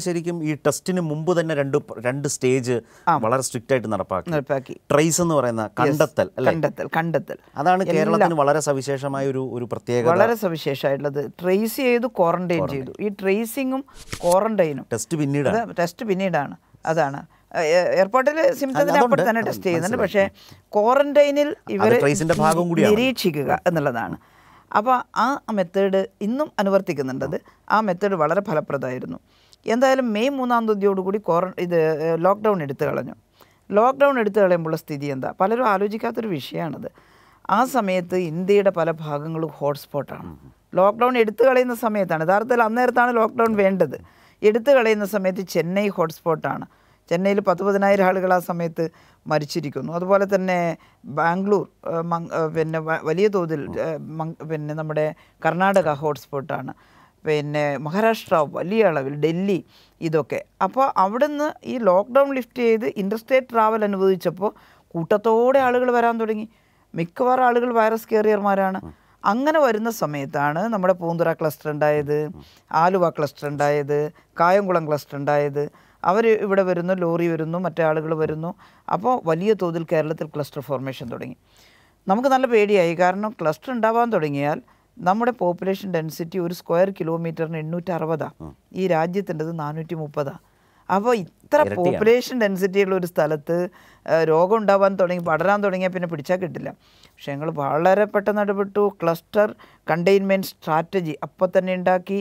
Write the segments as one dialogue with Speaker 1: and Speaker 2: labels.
Speaker 1: ശരിക്കും ഈ ടെസ്റ്റിന് മുമ്പ് തന്നെ രണ്ട് രണ്ട് സ്റ്റേജ് വളരെ സ്ട്രിക്റ്റ് ആയിട്ട് നടപ്പാക്കി.
Speaker 2: നടപ്പാക്കി.
Speaker 1: ട്രേസ് എന്ന് പറയുന്ന കണ്ടെത്തൽ
Speaker 2: കണ്ടെത്തൽ കണ്ടെത്തൽ.
Speaker 1: അതാണ് കേരളത്തിന് വളരെ സവിശേഷമായ ഒരു ഒരു പ്രത്യേകത.
Speaker 2: വളരെ സവിശേഷമായിട്ടുള്ളത്. ട്രേസ് ചെയ്തു ക്വാറന്റൈൻ ചെയ്തു. ഈ ട്രേസിങ്ങും ക്വാറന്റൈനും
Speaker 1: ടെസ്റ്റ് പിന്നീട്
Speaker 2: ടെസ്റ്റ് പിന്നീടാണ്. അതാണ്. എയർപോർട്ടിൽ സിംറ്റത്തിന്
Speaker 1: അതുണ്ട്.
Speaker 2: അപ്പോൾ തന്നെ ടെസ്റ്റ് ചെയ്യുന്നുണ്ട്. പക്ഷേ ക്വാറന്റൈനിൽ
Speaker 1: കൂടിയാണ്.
Speaker 2: നിരീക്ഷിക്കുക എന്നുള്ളതാണ്. അപ്പോൾ ആ മെത്തേഡ് ഇന്നും അനുവർത്തിക്കുന്നുണ്ടത് ആ മെത്തേഡ് വളരെ ഫലപ്രദമായിരുന്നു. എന്തായാലും മെയ് മൂന്നാം തീയതിയോടുകൂടി ക്വാറ ഇത് ലോക്ക്ഡൗൺ എടുത്തു കളഞ്ഞു. ലോക്ക്ഡൗൺ എടുത്തു കളയുമ്പോൾ സ്ഥിതി എന്താ? പലരും ആലോചിക്കാത്തൊരു വിഷയമാണത് ആ സമയത്ത് ഇന്ത്യയുടെ പല ഭാഗങ്ങളും ഹോട്ട്സ്പോട്ടാണ് ലോക്ക്ഡൗൺ എടുത്തു കളയുന്ന സമയത്താണ്. യഥാർത്ഥത്തിൽ അന്നേരത്താണ് ലോക്ക്ഡൗൺ വേണ്ടത്. എടുത്തു കളയുന്ന സമയത്ത് ചെന്നൈ ഹോട്ട്സ്പോട്ടാണ് ചെന്നൈയിൽ പത്ത് പതിനായിരം ആളുകൾ ആ സമയത്ത് മരിച്ചിരിക്കുന്നു. അതുപോലെ തന്നെ ബാംഗ്ലൂർ പിന്നെ വലിയ തോതിൽ പിന്നെ നമ്മുടെ കർണാടക ഹോട്ട്സ്പോട്ടാണ് പിന്നെ മഹാരാഷ്ട്ര വലിയ അളവിൽ ഡൽഹി ഇതൊക്കെ. അപ്പോൾ അവിടുന്ന് ഈ ലോക്ക്ഡൗൺ ലിഫ്റ്റ് ചെയ്ത് ഇന്റർസ്റ്റേറ്റ് ട്രാവൽ അനുവദിച്ചപ്പോൾ കൂട്ടത്തോടെ ആളുകൾ വരാൻ തുടങ്ങി. മിക്കവാറും ആളുകൾ വൈറസ് കാരിയർമാരാണ് അങ്ങനെ വരുന്ന സമയത്താണ് നമ്മുടെ പൂന്തുറ ക്ലസ്റ്റർ ഉണ്ടായത് ആലുവ ക്ലസ്റ്റർ ഉണ്ടായത് കായംകുളം ക്ലസ്റ്റർ ഉണ്ടായത്. അവർ ഇവിടെ വരുന്നു ലോറി വരുന്നു മറ്റേ ആളുകൾ വരുന്നു. അപ്പോൾ വലിയ തോതിൽ കേരളത്തിൽ ക്ലസ്റ്റർ ഫോർമേഷൻ തുടങ്ങി. നമുക്ക് നല്ല പേടിയായി. കാരണം ക്ലസ്റ്റർ ഉണ്ടാവാൻ തുടങ്ങിയാൽ നമ്മുടെ പോപ്പുലേഷൻ ഡെൻസിറ്റി ഒരു സ്ക്വയർ കിലോമീറ്ററിന് എണ്ണൂറ്റി അറുപതാണ് ഈ രാജ്യത്തിന്റെത് നാനൂറ്റി മുപ്പതാണ് അപ്പോൾ ഇത്ര പോപ്പുലേഷൻ ഡെൻസിറ്റി ഉള്ള ഒരു സ്ഥലത്ത് രോഗം ഉണ്ടാവാൻ തുടങ്ങി പടരാൻ തുടങ്ങിയാൽ പിന്നെ പിടിച്ചാൽ കിട്ടില്ല. പക്ഷേ ഞങ്ങൾ വളരെ പെട്ടെന്ന് ഇടപെട്ടു. ക്ലസ്റ്റർ കണ്ടെയ്ൻമെന്റ് സ്ട്രാറ്റജി അപ്പോൾ തന്നെ ഉണ്ടാക്കി.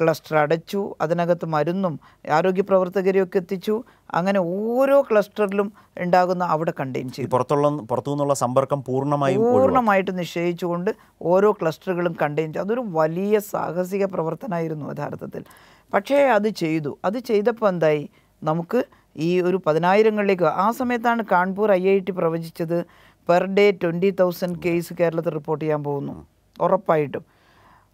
Speaker 2: ക്ലസ്റ്റർ അടച്ചു. അതിനകത്ത് മരുന്നും ആരോഗ്യ പ്രവർത്തകരെയൊക്കെ എത്തിച്ചു. അങ്ങനെ ഓരോ ക്ലസ്റ്ററിലും ഉണ്ടാകുന്ന അവിടെ കണ്ടെയ്ൻ
Speaker 1: ചെയ്യും
Speaker 2: ചെയ്തു.
Speaker 1: പുറത്തുള്ള പുറത്തു നിന്നുള്ള സമ്പർക്കം പൂർണമായും
Speaker 2: പൂർണമായിട്ട് നിശ്ചയിച്ചുകൊണ്ട് ഓരോ ക്ലസ്റ്ററുകളും കണ്ടെയ്ൻ ചെയ്തു. അതൊരു വലിയ സാഹസിക പ്രവർത്തനമായിരുന്നു യഥാർത്ഥത്തിൽ. പക്ഷേ അത് ചെയ്തു. അത് ചെയ്തപ്പോൾ എന്തായി? നമുക്ക് ഈ ഒരു പതിനായിരങ്ങളിലേക്ക് ആ സമയത്താണ് Kanpur I I T പ്രവചിച്ചത്. Per day twenty thousand case കേരളത്തിൽ റിപ്പോർട്ട് ചെയ്യാൻ പോകുന്നു. ഉറപ്പായിട്ടും.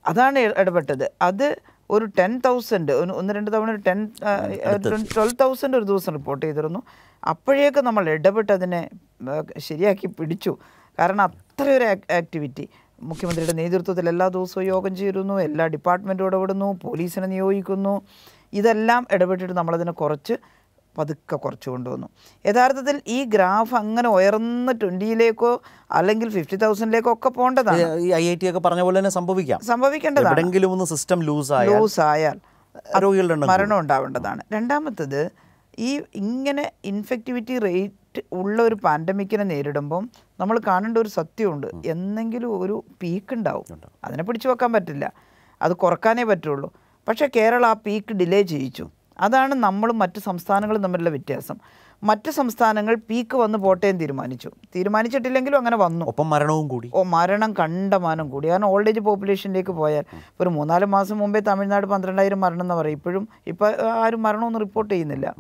Speaker 2: അതാണ് ഇടപെട്ടത്. അത് ഒരു ടെൻ തൗസൻഡ് ഒന്ന് രണ്ട് തവണ ഒരു ടെൻ ട്വൽവ് തൗസൻഡ് ഒരു ദിവസം റിപ്പോർട്ട് ചെയ്തിരുന്നു. അപ്പോഴേക്കും നമ്മൾ ഇടപെട്ട് അതിനെ ശരിയാക്കി പിടിച്ചു. കാരണം അത്രയൊരു ആക്ടിവിറ്റി. മുഖ്യമന്ത്രിയുടെ നേതൃത്വത്തിൽ എല്ലാ ദിവസവും യോഗം ചേരുന്നു എല്ലാ ഡിപ്പാർട്ട്മെന്റും ഇടപെടുന്നു പോലീസിനെ നിയോഗിക്കുന്നു. ഇതെല്ലാം ഇടപെട്ടിട്ട് നമ്മളതിനെ കുറച്ച് പതുക്കെ കുറച്ച് കൊണ്ടുവന്നു. യഥാർത്ഥത്തിൽ ഈ ഗ്രാഫ് അങ്ങനെ ഉയർന്ന് ട്വന്റിയിലേക്കോ അല്ലെങ്കിൽ ഫിഫ്റ്റി തൗസൻഡിലേക്കോ ഒക്കെ പോകേണ്ടതാണ്.
Speaker 1: ഈ ഐ ഐ ടി ഒക്കെ പറഞ്ഞ പോലെ തന്നെ സംഭവിക്കാം.
Speaker 2: സംഭവിക്കേണ്ടതാണ്.
Speaker 1: സിസ്റ്റം ലൂസ്
Speaker 2: ലൂസ് ആയാൽ മരണം ഉണ്ടാവേണ്ടതാണ്. രണ്ടാമത്തത് ഈ ഇങ്ങനെ ഇൻഫെക്ടിവിറ്റി റേറ്റ് ഉള്ള ഒരു പാൻഡമിക്കിനെ നേരിടുമ്പം നമ്മൾ കാണേണ്ട ഒരു സത്യമുണ്ട്. എന്നെങ്കിലും ഒരു പീക്ക് ഉണ്ടാവും. അതിനെ പിടിച്ചു വെക്കാൻ പറ്റില്ല. അത് കുറക്കാനേ പറ്റുള്ളൂ. പക്ഷേ കേരളം ആ പീക്ക് ഡിലേ ചെയ്യിച്ചു. അതാണ് നമ്മളും മറ്റ് സംസ്ഥാനങ്ങളും തമ്മിലുള്ള വ്യത്യാസം. മറ്റ് സംസ്ഥാനങ്ങൾ പീക്ക് വന്ന് പോട്ടേം തീരുമാനിച്ചു. തീരുമാനിച്ചിട്ടില്ലെങ്കിലും അങ്ങനെ വന്നു.
Speaker 1: ഒപ്പം മരണവും കൂടി.
Speaker 2: ഓ മരണം കണ്ടമാനം കൂടി. കാരണം ഓൾഡ് ഏജ് പോപ്പുലേഷനിലേക്ക് പോയാൽ ഇപ്പോൾ ഒരു മൂന്നാൽ മാസം മുമ്പേ തമിഴ്നാട് പന്ത്രണ്ടായിരം മരണം എന്ന് പറയും ഇപ്പോഴും ഇപ്പോൾ ആരും മരണമൊന്നും റിപ്പോർട്ട് ചെയ്യുന്നില്ല.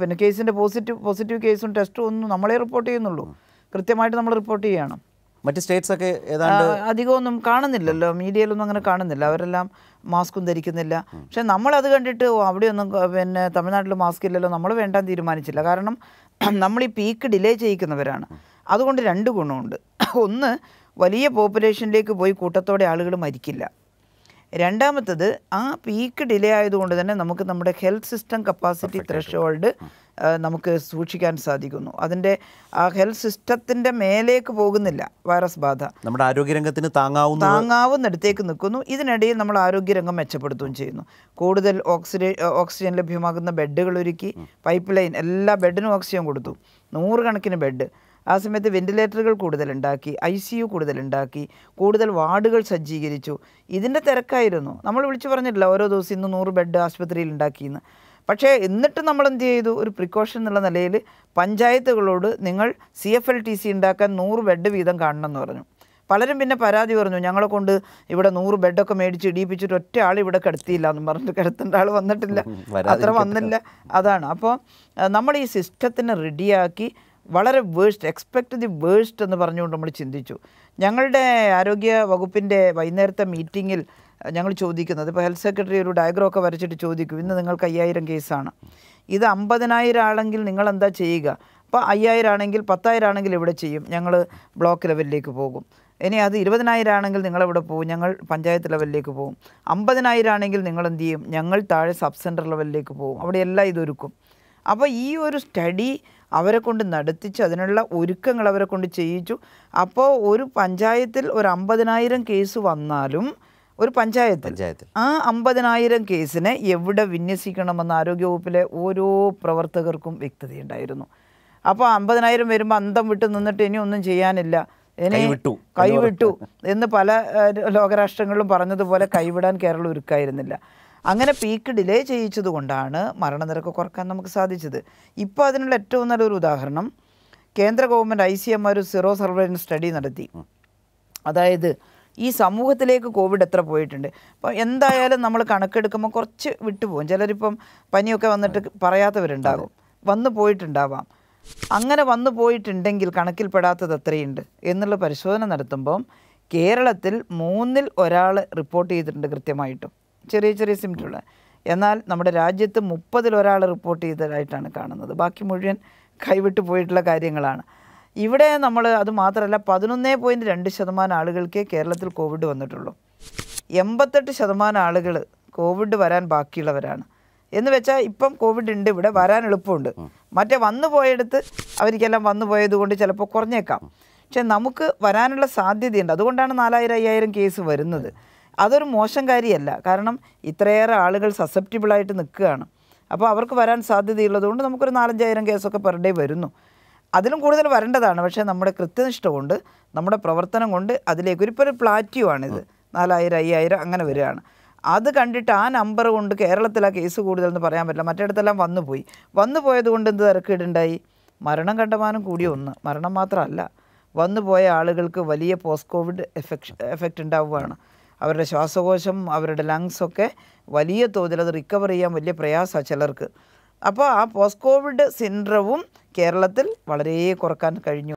Speaker 2: പിന്നെ കേസിന്റെ പോസിറ്റീവ് പോസിറ്റീവ് കേസും ടെസ്റ്റും ഒന്നും നമ്മളെ റിപ്പോർട്ട് ചെയ്യുന്നുള്ളൂ. കൃത്യമായിട്ട് നമ്മൾ റിപ്പോർട്ട് ചെയ്യണം.
Speaker 1: മറ്റ് സ്റ്റേറ്റ്സ് ഒക്കെ ഏതാണ്ട്
Speaker 2: അധികമൊന്നും കാണുന്നില്ലല്ലോ. മീഡിയയിലൊന്നും അങ്ങനെ കാണുന്നില്ല. അവരെല്ലാം മാസ്കും ധരിക്കുന്നില്ല. പക്ഷെ അത് കണ്ടിട്ട് അവിടെയൊന്നും പിന്നെ തമിഴ്നാട്ടിൽ മാസ്ക് ഇല്ലല്ലോ നമ്മൾ വേണ്ടാൻ തീരുമാനിച്ചില്ല. കാരണം നമ്മൾ ഈ പീക്ക് ഡിലേ ചെയ്യിക്കുന്നവരാണ്. അതുകൊണ്ട് രണ്ട് ഗുണമുണ്ട്. ഒന്ന് വലിയ പോപ്പുലേഷനിലേക്ക് പോയി കൂട്ടത്തോടെ ആളുകൾ മരിക്കില്ല. രണ്ടാമത്തത് ആ പീക്ക് ഡിലേ ആയതുകൊണ്ട് തന്നെ നമുക്ക് നമ്മുടെ ഹെൽത്ത് സിസ്റ്റം കപ്പാസിറ്റി ത്രഷോൾഡ് നമുക്ക് സൂക്ഷിക്കാൻ സാധിക്കുന്നു. അതിന്റെ ആ ഹെൽത്ത് സിസ്റ്റത്തിന്റെ മേലേക്ക് പോകുന്നില്ല വൈറസ് ബാധ.
Speaker 1: നമ്മുടെ ആരോഗ്യരംഗത്തിന് താങ്ങാവുന്ന
Speaker 2: താങ്ങാവുന്നിടത്തേക്ക് നിൽക്കുന്നു. ഇതിനിടയിൽ നമ്മൾ ആരോഗ്യരംഗം മെച്ചപ്പെടുത്തുകയും ചെയ്യുന്നു. കൂടുതൽ ഓക്സിജൻ ഓക്സിജൻ ലഭ്യമാകുന്ന ബെഡുകൾ ഒരുക്കി പൈപ്പ് ലൈൻ എല്ലാ ബെഡിനും ഓക്സിജൻ കൊടുത്തു. നൂറുകണക്കിന് ബെഡ്. ആ സമയത്ത് വെന്റിലേറ്ററുകൾ കൂടുതലുണ്ടാക്കി ഐ സി യു കൂടുതലുണ്ടാക്കി കൂടുതൽ വാർഡുകൾ സജ്ജീകരിച്ചു. ഇതിന്റെ തിരക്കായിരുന്നു. നമ്മൾ വിളിച്ചു പറഞ്ഞിട്ടില്ല ഓരോ ദിവസം ഇന്ന് നൂറ് ബെഡ് ആശുപത്രിയിൽ ഉണ്ടാക്കിയെന്ന്. പക്ഷേ എന്നിട്ട് നമ്മൾ എന്ത് ചെയ്തു? ഒരു പ്രിക്കോഷൻ എന്നുള്ള നിലയിൽ പഞ്ചായത്തുകളോട് നിങ്ങൾ C F L T C ഉണ്ടാക്കാൻ നൂറ് ബെഡ് വീതം കാണണം എന്ന് പറഞ്ഞു. പലരും പിന്നെ പരാതി പറഞ്ഞു ഞങ്ങളെ കൊണ്ട് ഇവിടെ നൂറ് ബെഡൊക്കെ മേടിച്ച് ഇടിയിപ്പിച്ചിട്ട് ഒറ്റ ആൾ ഇവിടെ കിടത്തിയില്ല എന്ന് പറഞ്ഞിട്ട് കിടത്തേണ്ട ആൾ വന്നിട്ടില്ല. അത്ര വന്നില്ല. അതാണ്. അപ്പോൾ നമ്മൾ ഈ സിസ്റ്റത്തിനെ റെഡിയാക്കി വളരെ വേഴ്സ്റ്റ് എക്സ്പെക്ട് ദി വേഴ്സ്റ്റ് എന്ന് പറഞ്ഞുകൊണ്ട് നമ്മൾ ചിന്തിച്ചു. ഞങ്ങളുടെ ആരോഗ്യ വകുപ്പിന്റെ വൈകുന്നേരത്തെ മീറ്റിങ്ങിൽ ഞങ്ങൾ ചോദിക്കുന്നത് ഇപ്പോൾ ഹെൽത്ത് സെക്രട്ടറി ഒരു ഡയഗ്രം ഒക്കെ വരച്ചിട്ട് ചോദിക്കും ഇന്ന് നിങ്ങൾക്ക് അയ്യായിരം കേസാണ് ഇത് അമ്പതിനായിരം ആണെങ്കിൽ നിങ്ങൾ എന്താ ചെയ്യുക? അപ്പോൾ അയ്യായിരം ആണെങ്കിൽ പത്തായിരം ആണെങ്കിൽ ഇവിടെ ചെയ്യും. ഞങ്ങൾ ബ്ലോക്ക് ലെവലിലേക്ക് പോകും. ഇനി അത് ഇരുപതിനായിരം ആണെങ്കിൽ നിങ്ങളെവിടെ പോകും. ഞങ്ങൾ പഞ്ചായത്ത് ലെവലിലേക്ക് പോകും. അമ്പതിനായിരം ആണെങ്കിൽ നിങ്ങൾ എന്ത് ചെയ്യും? ഞങ്ങൾ താഴെ സബ് സെന്റർ ലെവലിലേക്ക് പോകും. അവിടെ എല്ലാം ഇതൊരുക്കും. അപ്പോൾ ഈ ഒരു സ്റ്റഡി അവരെ കൊണ്ട് നടത്തിച്ച് അതിനുള്ള ഒരുക്കങ്ങൾ അവരെ കൊണ്ട് ചെയ്യിച്ചു. അപ്പോൾ ഒരു പഞ്ചായത്തിൽ ഒരു അമ്പതിനായിരം കേസ് വന്നാലും ഒരു പഞ്ചായത്ത്
Speaker 1: പഞ്ചായത്തിൽ.
Speaker 2: ആ അമ്പതിനായിരം കേസിനെ എവിടെ വിന്യസിക്കണമെന്ന് ആരോഗ്യവകുപ്പിലെ ഓരോ പ്രവർത്തകർക്കും വ്യക്തതയുണ്ടായിരുന്നു. അപ്പോൾ അമ്പതിനായിരം വരുമ്പോൾ അന്തം വിട്ട് നിന്നിട്ട് ഇനി ഒന്നും ചെയ്യാനില്ല. ഇനി
Speaker 1: കൈവിട്ടു.
Speaker 2: കൈവിട്ടു എന്ന് പല ലോകരാഷ്ട്രങ്ങളിലും പറഞ്ഞതുപോലെ കൈവിടാൻ കേരളം ഒരുക്കായിരുന്നില്ല. അങ്ങനെ പീക്ക് ഡിലേ ചെയ്യിച്ചത് കൊണ്ടാണ് മരണനിരക്ക് കുറയ്ക്കാൻ നമുക്ക് സാധിച്ചത്. ഇപ്പോൾ അതിനുള്ള ഏറ്റവും നല്ലൊരു ഉദാഹരണം കേന്ദ്ര ഗവൺമെന്റ് ഐ സി എം ഒരു സീറോ സർവൈലൻസ് സ്റ്റഡി നടത്തി. അതായത് ഈ സമൂഹത്തിലേക്ക് കോവിഡ് എത്ര പോയിട്ടുണ്ട്. അപ്പോൾ എന്തായാലും നമ്മൾ കണക്കെടുക്കുമ്പോൾ കുറച്ച് വിട്ടുപോകും. ചിലരിപ്പം പനിയൊക്കെ വന്നിട്ട് പറയാത്തവരുണ്ടാകും. വന്നു പോയിട്ടുണ്ടാവാം. അങ്ങനെ വന്നു പോയിട്ടുണ്ടെങ്കിൽ കണക്കിൽപ്പെടാത്തത് എത്രയുണ്ട് എന്നുള്ള പരിശോധന നടത്തുമ്പം കേരളത്തിൽ മൂന്നിൽ ഒരാൾ റിപ്പോർട്ട് ചെയ്തിട്ടുണ്ട് കൃത്യമായിട്ടും. ചെറിയ ചെറിയ സിംറ്റമുള്ള എന്നാൽ നമ്മുടെ രാജ്യത്ത് മുപ്പതിൽ ഒരാൾ റിപ്പോർട്ട് ചെയ്തതായിട്ടാണ് കാണുന്നത്. ബാക്കി മുഴുവൻ കൈവിട്ട് പോയിട്ടുള്ള കാര്യങ്ങളാണ്. ഇവിടെ നമ്മൾ അത് മാത്രമല്ല പതിനൊന്നേ പോയിന്റ് രണ്ട് ശതമാനം ആളുകൾക്കേ കേരളത്തിൽ കോവിഡ് വന്നിട്ടുള്ളൂ. എൺപത്തെട്ട് ശതമാനം ആളുകൾ കോവിഡ് വരാൻ ബാക്കിയുള്ളവരാണ്. എന്ന് വെച്ചാൽ ഇപ്പം കോവിഡ് ഉണ്ട് ഇവിടെ വരാൻ എളുപ്പമുണ്ട്. മറ്റേ വന്നു പോയെടുത്ത് അവർക്കെല്ലാം വന്നു പോയത് കൊണ്ട് ചിലപ്പോൾ കുറഞ്ഞേക്കാം. പക്ഷെ നമുക്ക് വരാനുള്ള സാധ്യതയുണ്ട്. അതുകൊണ്ടാണ് നാലായിരം അയ്യായിരം കേസ് വരുന്നത്. അതൊരു മോശം കാര്യമല്ല. കാരണം ഇത്രയേറെ ആളുകൾ സസെപ്റ്റിബിളായിട്ട് നിൽക്കുകയാണ്. അപ്പോൾ അവർക്ക് വരാൻ സാധ്യതയുള്ളതുകൊണ്ട് നമുക്കൊരു നാലഞ്ചായിരം കേസൊക്കെ പെർ ഡേ വരുന്നു. അതിലും കൂടുതൽ വരേണ്ടതാണ്. പക്ഷേ നമ്മുടെ കൃത്യനിഷ്ഠ കൊണ്ട് നമ്മുടെ പ്രവർത്തനം കൊണ്ട് അതിലേക്ക് ഒരു ഇപ്പോൾ ഒരു പ്ലാറ്റ്യൂ ആണിത്. നാലായിരം അയ്യായിരം അങ്ങനെ വരികയാണ്. അത് കണ്ടിട്ട് ആ നമ്പർ കൊണ്ട് കേരളത്തിലാ കേസ് കൂടുതലെന്ന് പറയാൻ പറ്റില്ല. മറ്റിടത്തെല്ലാം വന്നു പോയി. വന്നു പോയത് കൊണ്ട് എന്ത് തിരക്കീടുണ്ടായി? മരണം കണ്ടമാനം കൂടി ഒന്ന്. മരണം മാത്രമല്ല വന്നു പോയ ആളുകൾക്ക് വലിയ പോസ്റ്റ് കോവിഡ് എഫക്ട് എഫക്റ്റ് ഉണ്ടാവുകയാണ്. അവരുടെ ശ്വാസകോശം അവരുടെ ലങ്സൊക്കെ വലിയ തോതിൽ അത് റിക്കവർ ചെയ്യാൻ വലിയ പ്രയാസമാണ് ചിലർക്ക്. അപ്പോൾ ആ പോസ്റ്റ് കോവിഡ് സിൻഡ്രവും കേരളത്തിൽ വളരെ കുറയ്ക്കാൻ കഴിഞ്ഞു.